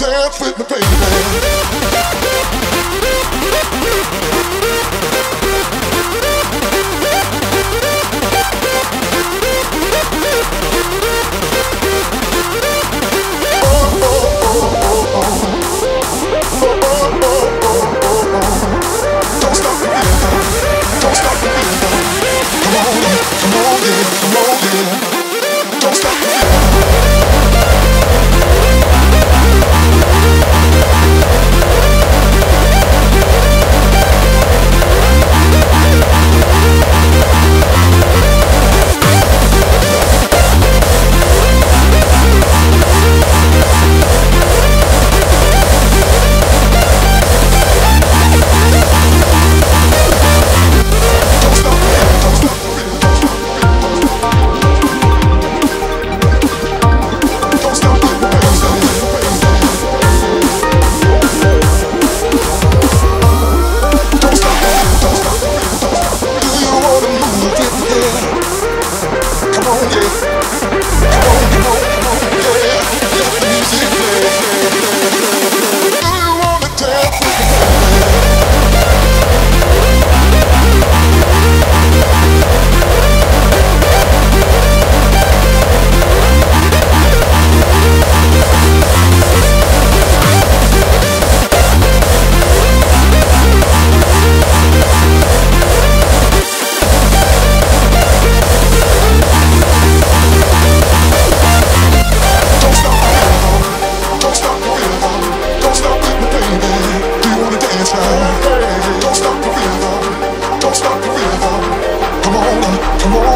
dance with me, baby.